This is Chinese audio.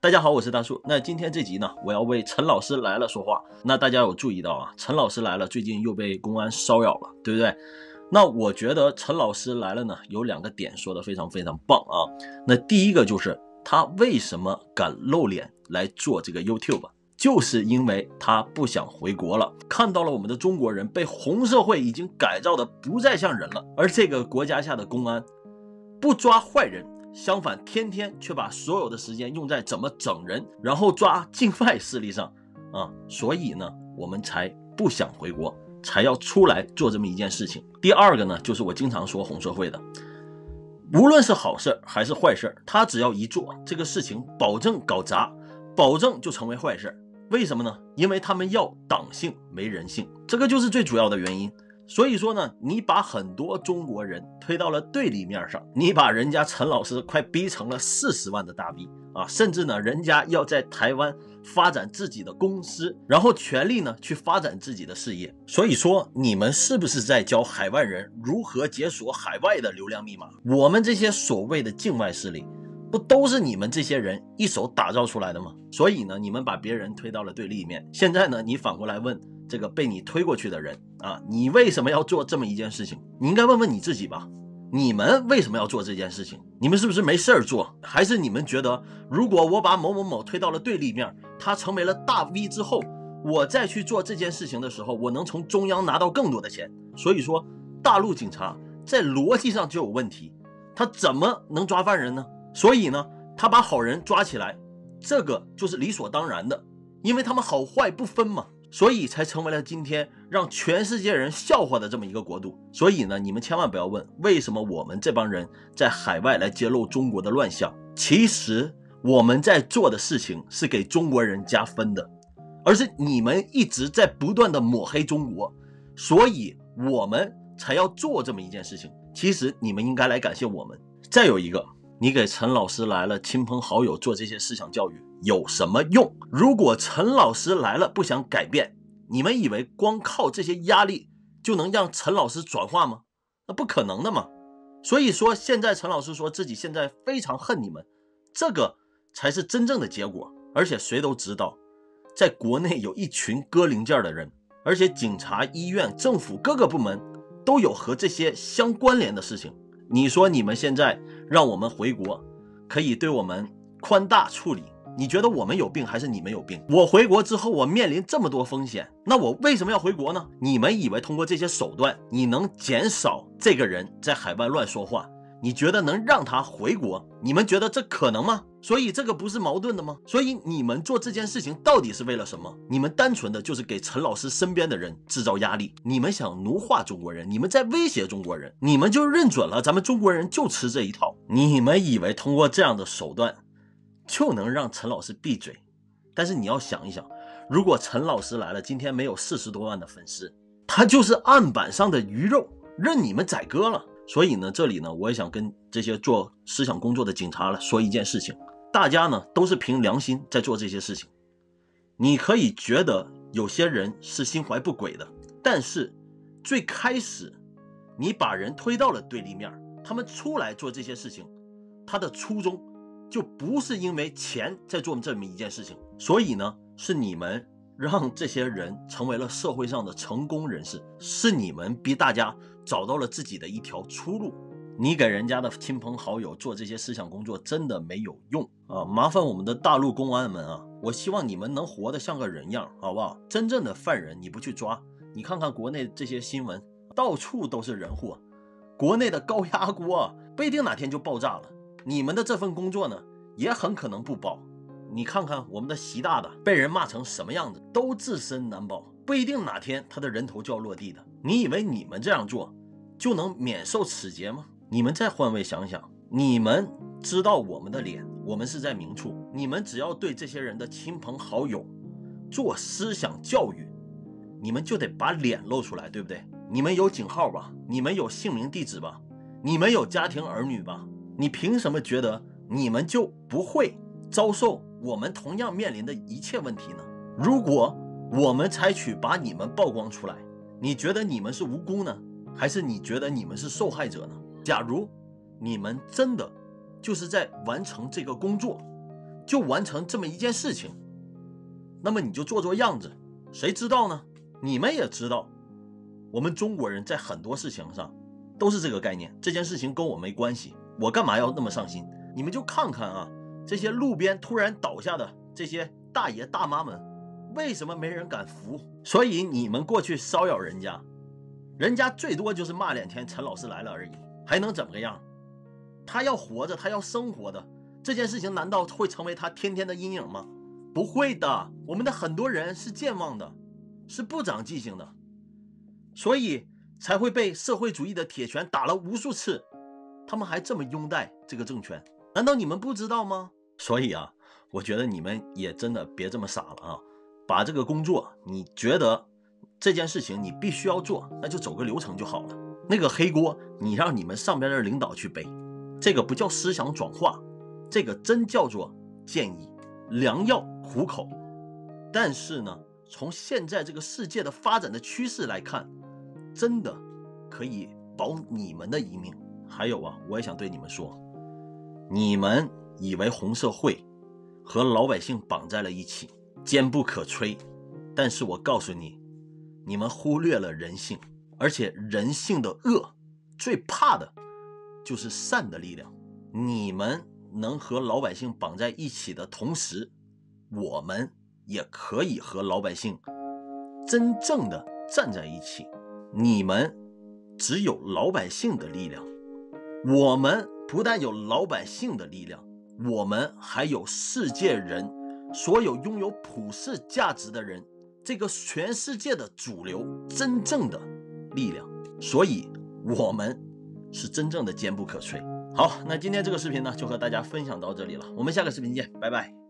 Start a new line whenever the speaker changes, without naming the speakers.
大家好，我是大树。那今天这集呢，我要为陈老师来了说话。那大家有注意到啊，陈老师来了，最近又被公安骚扰了，对不对？那我觉得陈老师来了呢，有两个点说的非常非常棒啊。那第一个就是他为什么敢露脸来做这个 YouTube，就是因为他不想回国了，看到了我们的中国人被红社会已经改造的不再像人了，而这个国家下的公安不抓坏人。相反，天天却把所有的时间用在怎么整人，然后抓境外势力上，啊，所以呢，我们才不想回国，才要出来做这么一件事情。第二个呢，就是我经常说红社会的，无论是好事还是坏事，他只要一做这个事情，保证搞砸，保证就成为坏事。为什么呢？因为他们要党性没人性，这个就是最主要的原因。所以说呢，你把很多中国人推到了对立面上，你把人家陈老师快逼成了四十万的大 V 啊，甚至呢，人家要在台湾发展自己的公司，然后全力呢去发展自己的事业。所以说，你们是不是在教海外人如何解锁海外的流量密码？我们这些所谓的境外势力，不都是你们这些人一手打造出来的吗？所以呢，你们把别人推到了对立面，现在呢，你反过来问。这个被你推过去的人啊，你为什么要做这么一件事情？你应该问问你自己吧。你们为什么要做这件事情？你们是不是没事儿做？还是你们觉得，如果我把某某某推到了对立面，他成为了大 V 之后，我再去做这件事情的时候，我能从中央拿到更多的钱？所以说，大陆警察在逻辑上就有问题，他怎么能抓犯人呢？所以呢，他把好人抓起来，这个就是理所当然的，因为他们好坏不分嘛。所以才成为了今天让全世界人笑话的这么一个国度。所以呢，你们千万不要问为什么我们这帮人在海外来揭露中国的乱象。其实我们在做的事情是给中国人加分的，而是你们一直在不断的抹黑中国，所以我们才要做这么一件事情。其实你们应该来感谢我们。再有一个，你给陈老师来了亲朋好友做这些思想教育。有什么用？如果陈老师来了不想改变，你们以为光靠这些压力就能让陈老师转化吗？那不可能的嘛。所以说，现在陈老师说自己现在非常恨你们，这个才是真正的结果。而且谁都知道，在国内有一群割零件的人，而且警察、医院、政府各个部门都有和这些相关联的事情。你说你们现在让我们回国，可以对我们宽大处理？你觉得我们有病还是你们有病？我回国之后，我面临这么多风险，那我为什么要回国呢？你们以为通过这些手段，你能减少这个人在海外乱说话？你觉得能让他回国？你们觉得这可能吗？所以这个不是矛盾的吗？所以你们做这件事情到底是为了什么？你们单纯的就是给陈老师身边的人制造压力，你们想奴化中国人，你们在威胁中国人，你们就认准了咱们中国人就吃这一套。你们以为通过这样的手段？就能让陈老师闭嘴，但是你要想一想，如果陈老师来了，今天没有四十多万的粉丝，他就是案板上的鱼肉，任你们宰割了。所以呢，这里呢，我也想跟这些做思想工作的警察了说一件事情：大家呢都是凭良心在做这些事情。你可以觉得有些人是心怀不轨的，但是最开始你把人推到了对立面，他们出来做这些事情，他的初衷。就不是因为钱在做这么一件事情，所以呢，是你们让这些人成为了社会上的成功人士，是你们逼大家找到了自己的一条出路。你给人家的亲朋好友做这些思想工作真的没有用啊！麻烦我们的大陆公安们啊，我希望你们能活得像个人样，好不好？真正的犯人你不去抓，你看看国内这些新闻，到处都是人祸，国内的高压锅不一定哪天就爆炸了。你们的这份工作呢，也很可能不保。你看看我们的习大大被人骂成什么样子，都自身难保，不一定哪天他的人头就要落地的。你以为你们这样做就能免受此劫吗？你们再换位想想，你们知道我们的脸，我们是在明处。你们只要对这些人的亲朋好友做思想教育，你们就得把脸露出来，对不对？你们有警号吧？你们有姓名地址吧？你们有家庭儿女吧？你凭什么觉得你们就不会遭受我们同样面临的一切问题呢？如果我们采取把你们曝光出来，你觉得你们是无辜呢，还是你觉得你们是受害者呢？假如你们真的就是在完成这个工作，就完成这么一件事情，那么你就做做样子，谁知道呢？你们也知道，我们中国人在很多事情上都是这个概念，这件事情跟我没关系，我干嘛要那么上心？你们就看看啊，这些路边突然倒下的这些大爷大妈们，为什么没人敢扶？所以你们过去骚扰人家，人家最多就是骂两天陈老师来了而已，还能怎么个样？他要活着，他要生活的这件事情，难道会成为他天天的阴影吗？不会的，我们的很多人是健忘的，是不长记性的，所以才会被社会主义的铁拳打了无数次，他们还这么拥戴这个政权，难道你们不知道吗？所以啊，我觉得你们也真的别这么傻了啊，把这个工作，你觉得这件事情你必须要做，那就走个流程就好了，那个黑锅你让你们上边的领导去背。这个不叫思想转化，这个真叫做建议，良药苦口。但是呢，从现在这个世界的发展的趋势来看，真的可以保你们的一命。还有啊，我也想对你们说，你们以为红社会和老百姓绑在了一起，坚不可摧。但是我告诉你，你们忽略了人性，而且人性的恶最怕的。就是善的力量，你们能和老百姓绑在一起的同时，我们也可以和老百姓真正的站在一起。你们只有老百姓的力量，我们不但有老百姓的力量，我们还有世界人，所有拥有普世价值的人，这个全世界的主流真正的力量。所以，我们。是真正的坚不可摧。好，那今天这个视频呢，就和大家分享到这里了。我们下个视频见，拜拜。